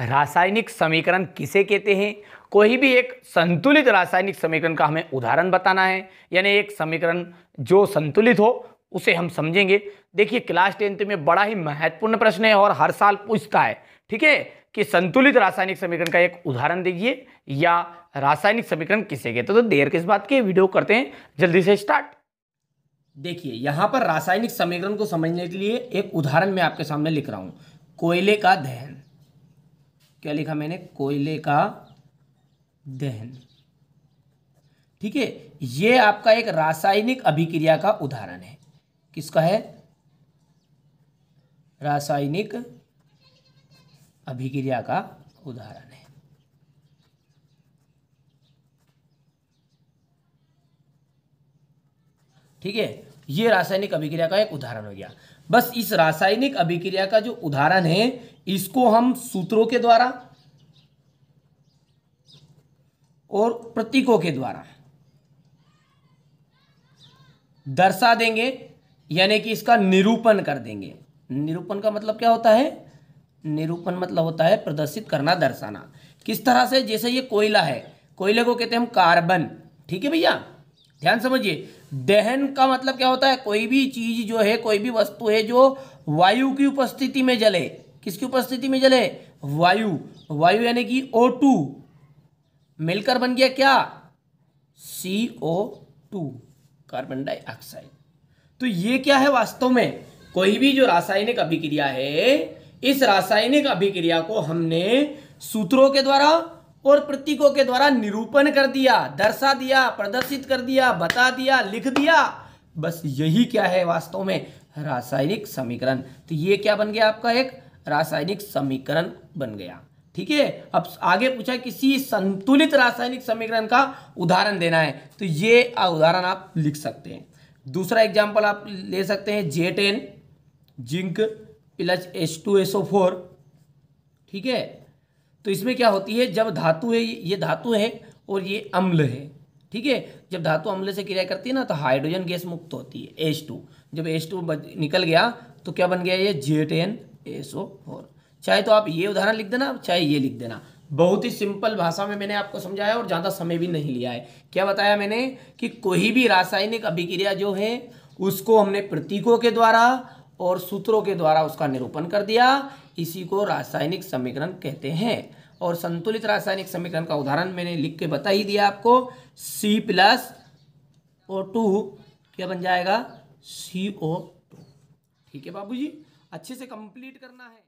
रासायनिक समीकरण किसे कहते हैं? कोई भी एक संतुलित रासायनिक समीकरण का हमें उदाहरण बताना है। यानी एक समीकरण जो संतुलित हो, उसे हम समझेंगे। देखिए, क्लास टेंथ में बड़ा ही महत्वपूर्ण प्रश्न है और हर साल पूछता है। ठीक है? कि संतुलित रासायनिक समीकरण का एक उदाहरण दीजिए या रासायनिक समीकरण किसे कहते तो देर किस बात की? वीडियो करते हैं। जल्दी से स्टार्ट। देखिए, यहाँ पर रासायनिक समीकरण को समझने के लिए एक उदाहरण मैं आपके सामने लिख रहा हूँ। कोयले का दहन। क्या लिखा मैंने? कोयले का दहन। ठीक है, ये आपका एक रासायनिक अभिक्रिया का उदाहरण है। किसका है? रासायनिक अभिक्रिया का उदाहरण है। ठीक है ये रासायनिक अभिक्रिया का एक उदाहरण हो गया। बस इस रासायनिक अभिक्रिया का जो उदाहरण है, इसको हम सूत्रों के द्वारा और प्रतीकों के द्वारा दर्शा देंगे, यानी कि इसका निरूपण कर देंगे। निरूपण का मतलब क्या होता है? निरूपण मतलब होता है प्रदर्शित करना, दर्शाना। किस तरह से? जैसे ये कोयला है, कोयले को कहते हैं हम कार्बन। ठीक है भैया? ध्यान समझिए, दहन का मतलब क्या होता है? कोई भी चीज़ जो है, कोई भी वस्तु है जो वायु की उपस्थिति में जले। किसकी उपस्थिति में जले? वायु। वायु यानी कि ओ टू मिलकर बन गया क्या? C O two carbon dioxide तो ये क्या है वास्तव में? कोई भी जो रासायनिक अभिक्रिया है, इस रासायनिक अभिक्रिया को हमने सूत्रों के द्वारा और प्रतीकों के द्वारा निरूपण कर दिया, दर्शा दिया, प्रदर्शित कर दिया, बता दिया, लिख दिया। बस यही क्या है वास्तव में? रासायनिक समीकरण। तो ये क्या बन गया आपका एक? रासायनिक समीकरण बन गया। ठीक है? अब आगे पूछा किसी संतुलित रासायनिक समीकरण का उदाहरण देना है। तो ये उदाहरण आप लिख सकते हैं। दूसरा एग्ज़ाम्पल आप ले सकते हैं J ten zinc plus H two S O four ठीक है? तो इसमें क्या होती है, जब धातु है, ये धातु है और ये अम्ल है, ठीक है? जब धातु अम्ल से क्रिया करती है ना तो हाइड्रोजन गैस मुक्त होती है एच टू जब एच टू निकल गया तो क्या बन गया ये? जे टेन एस ओ फोर चाहे तो आप ये उदाहरण लिख देना, चाहे ये लिख देना। बहुत ही सिंपल भाषा में मैंने आपको समझाया और ज़्यादा समय भी नहीं लिया है। क्या बताया मैंने? कि कोई भी रासायनिक अभिक्रिया जो है, उसको हमने प्रतीकों के द्वारा और सूत्रों के द्वारा उसका निरूपण कर दिया। इसी को रासायनिक समीकरण कहते हैं। और संतुलित रासायनिक समीकरण का उदाहरण मैंने लिख के बता ही दिया आपको। सी प्लस ओ टू क्या बन जाएगा? सी ओ टू ठीक है बाबूजी? अच्छे से कंप्लीट करना है।